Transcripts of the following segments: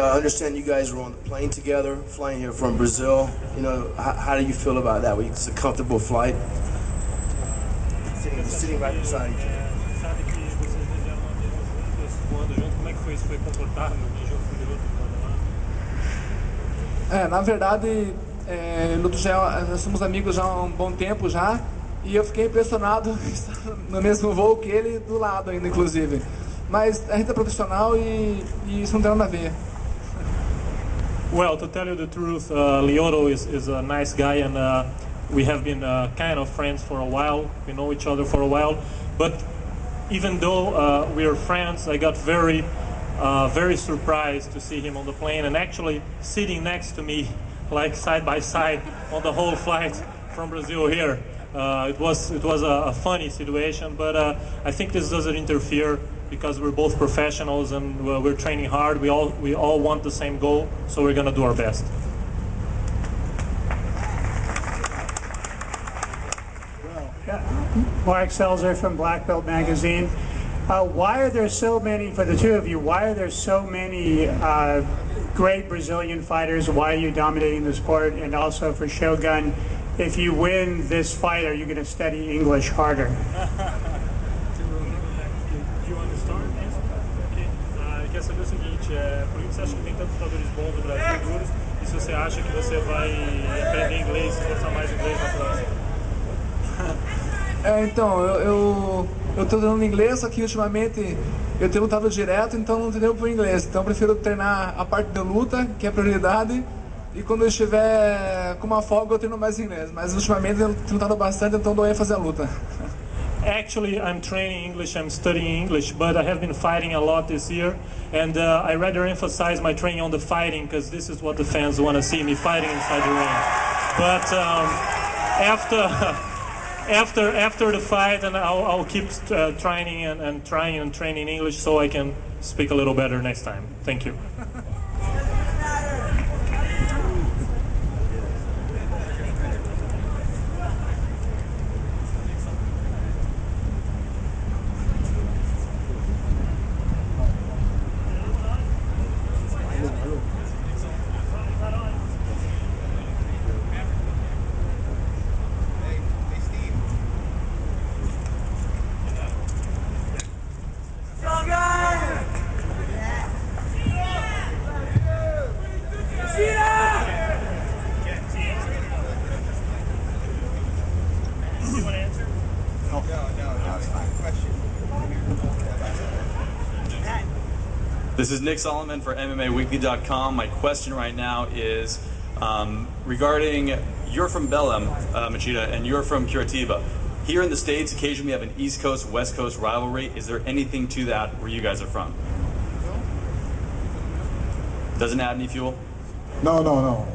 uh, understand you guys were on the plane together, flying here from Brazil. You know, how, how do you feel about that? It's a comfortable flight? Sitting, sitting right beside each other. É? É, na verdade, é, no Gel, nós somos amigos já há um bom tempo já, e eu fiquei impressionado no mesmo voo que ele, do lado ainda, inclusive. Mas a gente é profissional e, e isso não tem nada a ver. Well, to tell you the truth, uh, Lyoto is, is a nice guy, and uh, we have been uh, kind of friends for a while. We know each other for a while, but even though uh, we are friends, I got very, uh, very surprised to see him on the plane and actually sitting next to me, like side by side, on the whole flight from Brazil here. Uh, it was it was a, a funny situation, but uh, I think this doesn't interfere because we're both professionals and uh, we're training hard. We all we all want the same goal, so we're gonna do our best. Mark Selzer from Black Belt Magazine. Uh, why are there so many, for the two of you, why are there so many uh, great Brazilian fighters? Why are you dominating the sport? And also for Shogun, if you win this fight, are you going to study English harder? Ah, quer saber o seguinte, é, por que você acha que tem tantos lutadores bons no Brasil duros? E se você acha que você vai aprender inglês, se esforçar mais inglês na próxima? É, então, eu, eu, eu tô treinando inglês, só que ultimamente eu tenho lutado direto, então não tempo para inglês. Então eu prefiro treinar a parte da luta, que é a prioridade, e quando eu estiver com uma folga eu treino mais inglês. Mas ultimamente eu tenho lutado bastante, então dou ênfase à luta. Actually, I'm training English, I'm studying English, but I have been fighting a lot this year, and uh, I rather emphasize my training on the fighting because this is what the fans want to see me fighting inside the ring. But um, after. After after the fight, and I'll, I'll keep uh, and, and trying and training English so I can speak a little better next time. Thank. You want to answer? This is Nick Solomon for MMAweekly.com. My question right now is um, regarding you're from Belém, uh, Machida, and you're from Curitiba. Here in the States, occasionally we have an East Coast West Coast rivalry. Is there anything to that where you guys are from? Doesn't add any fuel? No, no, no.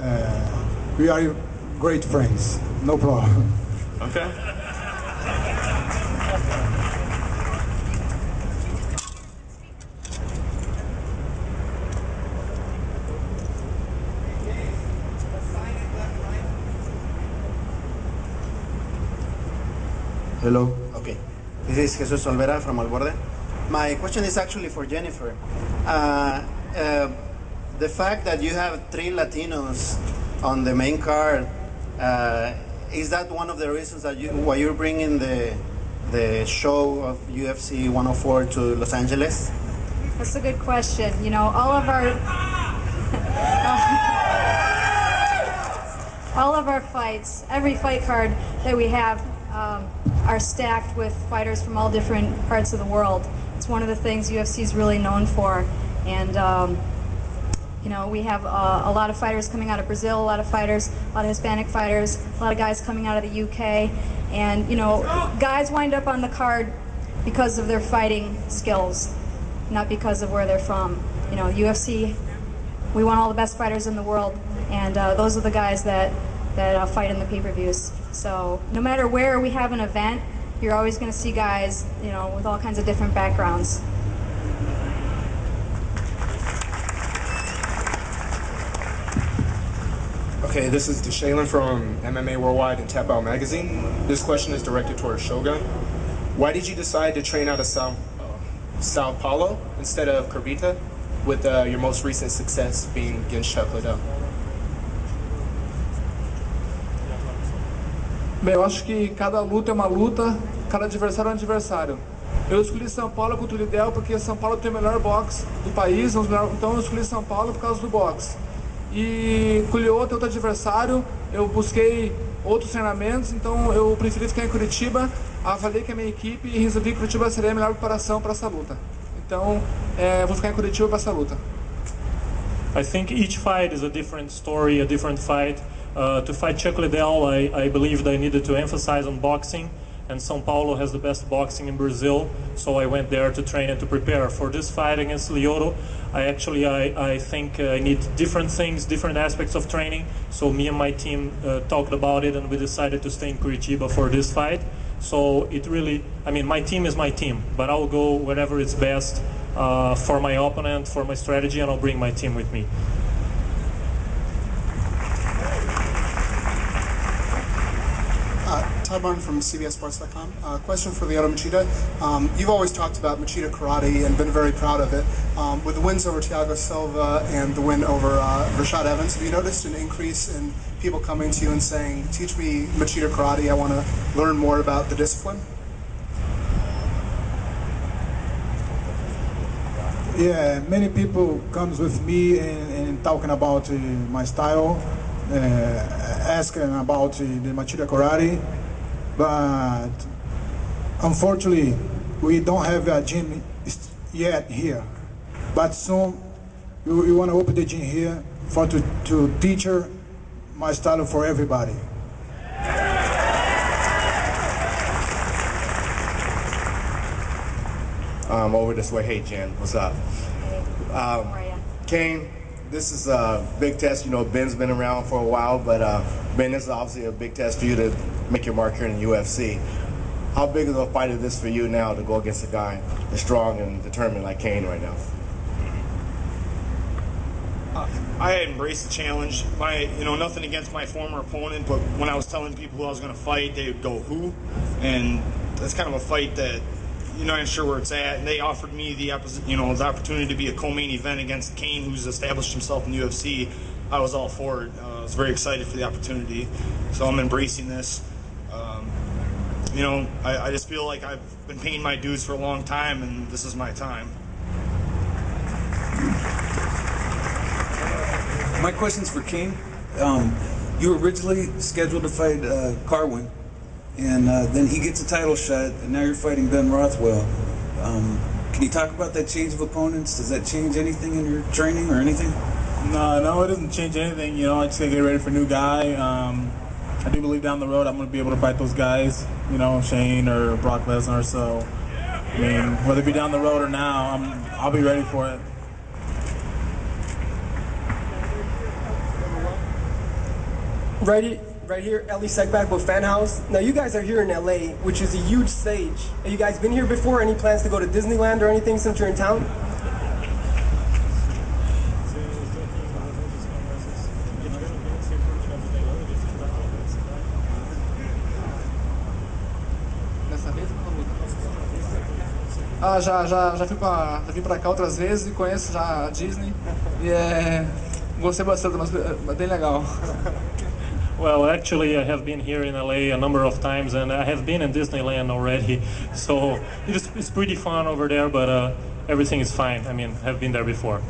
Uh, we are great friends. No problem. Okay. Hello. Okay. This is Jesus Olvera from Alborde. My question is actually for Jennifer. Uh, uh, the fact that you have three Latinos on the main card, uh, is that one of the reasons that you, why you're bringing the the show of UFC 104 to Los Angeles? That's a good question. You know, all of our all of our fights, every fight card that we have, um, are stacked with fighters from all different parts of the world. It's one of the things UFC is really known for, and. Um, you know, we have uh, a lot of fighters coming out of Brazil, a lot of fighters, a lot of Hispanic fighters, a lot of guys coming out of the UK, and you know, guys wind up on the card because of their fighting skills, not because of where they're from. You know, UFC, we want all the best fighters in the world, and uh, those are the guys that that uh, fight in the pay-per-views. So no matter where we have an event, you're always going to see guys, you know, with all kinds of different backgrounds. Okay, this is DeShalen from MMA Worldwide and Tap Out Magazine. This question is directed towards Shogun. Why did you decide to train out of Sao, uh, Sao Paulo instead of Curitiba, with uh, your most recent success being against Chuck Liddell? Bem, eu acho que cada luta é uma luta, cada adversário é um adversário. Eu escolhi São Paulo contra o Lidel porque São Paulo tem o melhor boxe do país, então eu escolhi São Paulo por causa do boxe. E com o Lioto, outro adversário, eu busquei outros treinamentos, então eu preferi ficar em Curitiba, avaliei com a minha equipe e resolvi que Curitiba seria a melhor preparação para essa luta. Então, é, vou ficar em Curitiba para essa luta. I think each fight is a different story, a different fight. Uh, to fight Chuck Liddell, I, I believed I needed to emphasize on boxing, and São Paulo has the best boxing in Brazil, so I went there to train and to prepare. For this fight against Lyoto, I actually I, I think I need different things, different aspects of training. So me and my team uh, talked about it, and we decided to stay in Curitiba for this fight. So it really, I mean, my team is my team, but I'll go wherever it's best uh, for my opponent, for my strategy, and I'll bring my team with me. Todd Martin from CBSSports.com. Uh, question for Lyoto Machida. Um, you've always talked about Machida karate and been very proud of it. Um, with the wins over Thiago Silva and the win over uh, Rashad Evans, have you noticed an increase in people coming to you and saying, "Teach me Machida karate. I want to learn more about the discipline"? Yeah, many people comes with me and, and talking about uh, my style, uh, asking about uh, the Machida karate but unfortunately we don't have a gym yet here. But soon we, we want to open the gym here for to, to teach her my style for everybody. Um, over this way. Hey, Jen, what's up? Hey, Um, how are ya? Cain, this is a big test. You know, Ben's been around for a while, but uh, Ben, this is obviously a big test for you to make your mark here in the UFC. How big of a fight is this for you now to go against a guy as strong and determined like Cain right now? I embraced the challenge. My, you know, nothing against my former opponent, but when I was telling people who I was going to fight, they would go, "Who?" And that's kind of a fight that you're not sure where it's at. And they offered me the, you know, the opportunity to be a co-main event against Cain, who's established himself in the UFC. I was all for it. Uh, I was very excited for the opportunity, so I'm embracing this. Um, you know, I, I just feel like I've been paying my dues for a long time, and this is my time. My question's for King. Um, you were originally scheduled to fight uh, Carwin, and uh, then he gets a title shot, and now you're fighting Ben Rothwell. Um, can you talk about that change of opponents? Does that change anything in your training or anything? No, no, it doesn't change anything. You know, I just gotta get ready for a new guy. Um, I do believe down the road I'm gonna be able to fight those guys. You know, Shane or Brock Lesnar. So, I mean, whether it be down the road or now, I'm I'll be ready for it. Right, right here, Ellie Segback with Fan House. Now, you guys are here in LA, which is a huge stage. Have you guys been here before? Any plans to go to Disneyland or anything since you're in town? Ah, já, já, já, fui pra, já vim pra cá outras vezes e conheço já a Disney. E é. Gostei bastante, mas é bem legal. Well, actually, I have been here in LA a number of times, and I have been in Disneyland already. So it's, it's pretty fun over there, but uh, everything is fine. I mean, I've been there before.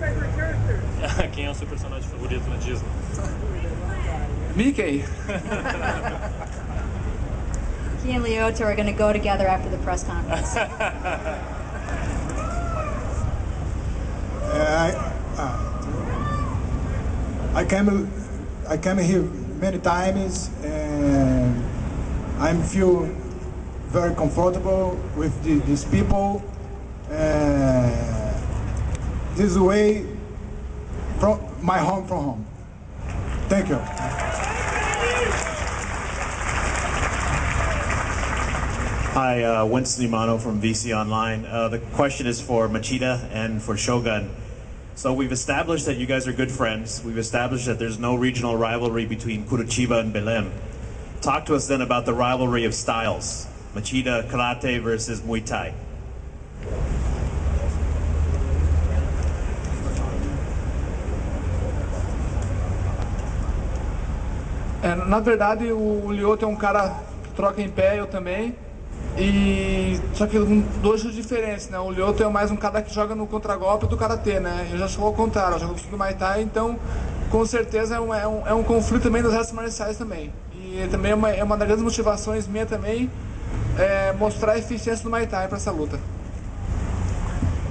Quem é o seu personagem favorito na Disney? Mickey. He and Lyoto are going to go together after the press conference. I, uh, I came, I came here many times, and I feel very comfortable with the, these people. Uh, this way from my home from home. Thank you. Hi, uh, Winston Imano from VC Online. Uh, the question is for Machida and for Shogun. So we've established that you guys are good friends. We've established that there's no regional rivalry between Curitiba and Belém. Talk to us then about the rivalry of styles. Machida Karate versus Muay Thai. É, na verdade, o Lyoto é um cara que troca em pé, eu também. E só que dois diferentes, né? O Lyoto é mais um cara que joga no contragolpe do karatê, né? Eu já sou ao contrário, eu jogo no Muay Thai, então com certeza é um, é um, é um conflito também das artes marciais também. E também é uma, é uma das grandes motivações minha também é mostrar a eficiência do Muay Thai para essa luta.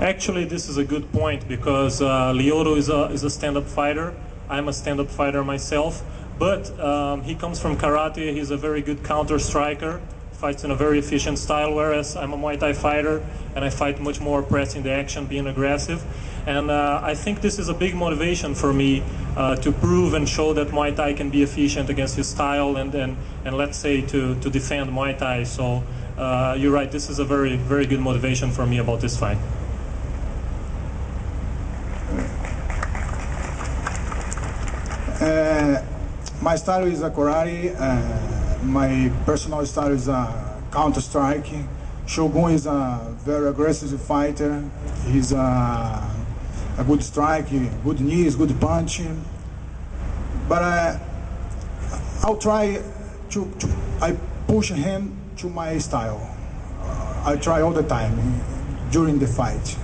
Actually, this is a good point because uh, Lyoto is a, is a stand-up fighter. I'm a stand-up fighter myself, but um, he comes from karate. He's a very good counter striker, fights in a very efficient style, whereas I'm a Muay Thai fighter and I fight much more pressing the action, being aggressive. And uh, I think this is a big motivation for me uh, to prove and show that Muay Thai can be efficient against his style and, and, and let's say to, to defend Muay Thai. So uh, you're right, this is a very, very good motivation for me about this fight. Uh, my style is a karate. Uh, my personal style is a counter strike. Shogun is a very aggressive fighter. He's a, a good strike, good knees, good punch. But uh, I'll try to, to, I push him to my style. I try all the time during the fight.